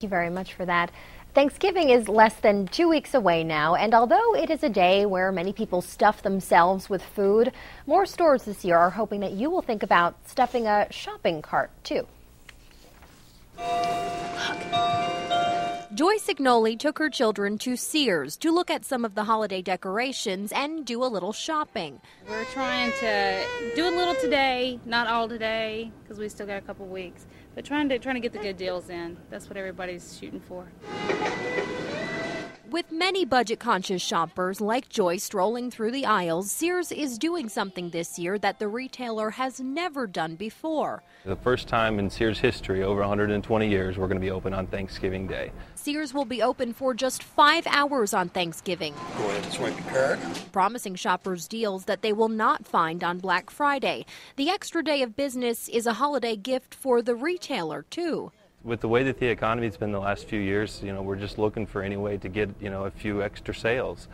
you very much for that. Thanksgiving is less than two weeks away now, and although it is a day where many people stuff themselves with food, more stores this year are hoping that you will think about stuffing a shopping cart too. Joy Signoli took her children to Sears to look at some of the holiday decorations and do a little shopping. We're trying to do a little today, not all today, because we still got a couple weeks, but trying to trying to get the good deals in. That's what everybody's shooting for. With many budget conscious shoppers like Joy strolling through the aisles, Sears is doing something this year that the retailer has never done before. The first time in Sears history, over 120 years, we're going to be open on Thanksgiving Day. Sears will be open for just five hours on Thanksgiving. Go ahead and swipe your card. Promising shoppers deals that they will not find on Black Friday. The extra day of business is a holiday gift for the retailer, too with the way that the economy's been the last few years, you know, we're just looking for any way to get, you know, a few extra sales.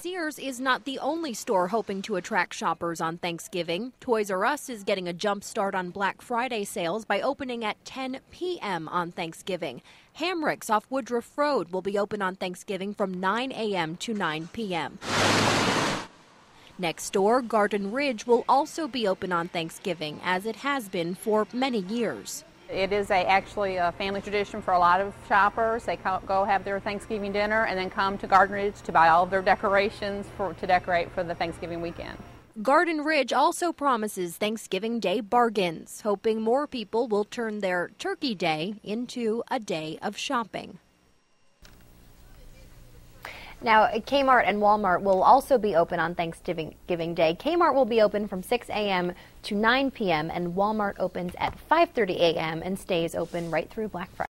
Sears is not the only store hoping to attract shoppers on Thanksgiving. Toys R Us is getting a jump start on Black Friday sales by opening at 10 p.m. on Thanksgiving. Hamricks off Woodruff Road will be open on Thanksgiving from 9 a.m. to 9 p.m. Next door, Garden Ridge will also be open on Thanksgiving, as it has been for many years. It is a, actually a family tradition for a lot of shoppers. They go have their Thanksgiving dinner and then come to Garden Ridge to buy all of their decorations for, to decorate for the Thanksgiving weekend. Garden Ridge also promises Thanksgiving Day bargains, hoping more people will turn their Turkey Day into a day of shopping. Now, uh, Kmart and Walmart will also be open on Thanksgiving Day. Kmart will be open from 6 a.m. to 9 p.m. and Walmart opens at 5:30 a.m. and stays open right through Black Friday.